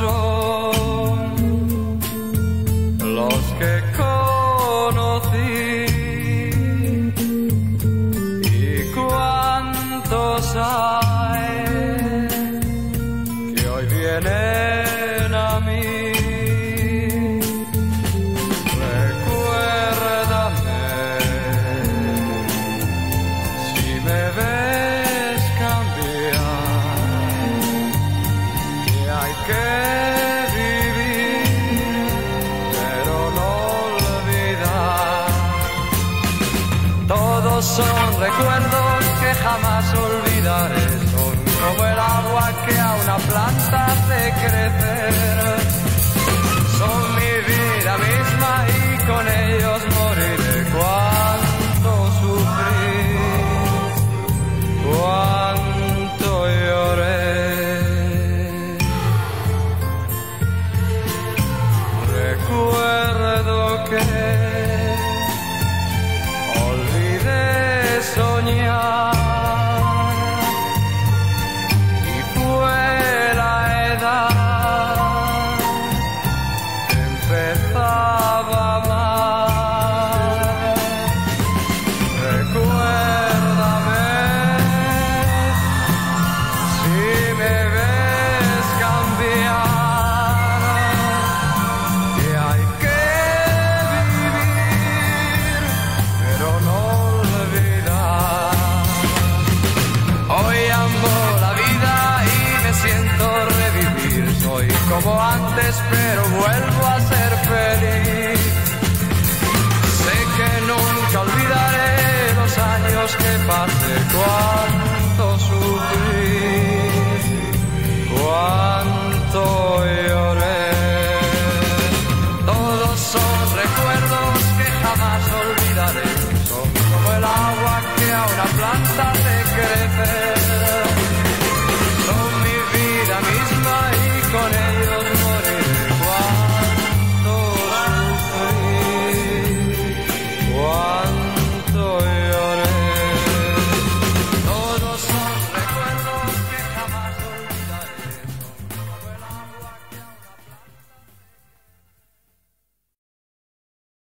son los que conocí y cuántos hay que hoy vienen. Son recuerdos que jamás olvidaré, son como el agua que a una planta hace crecer. Empezaba amar. Recuérdame si me ves cambiar, que hay que vivir, pero no olvidar. Hoy amo la vida y me siento revivir. Soy como antes, pero vuelvo a ser feliz. Sé que nunca olvidaré los años que pasé cuánto sufrí, cuánto lloré. Todos son recuerdos que jamás olvidaré, son como el agua que a una planta le crece.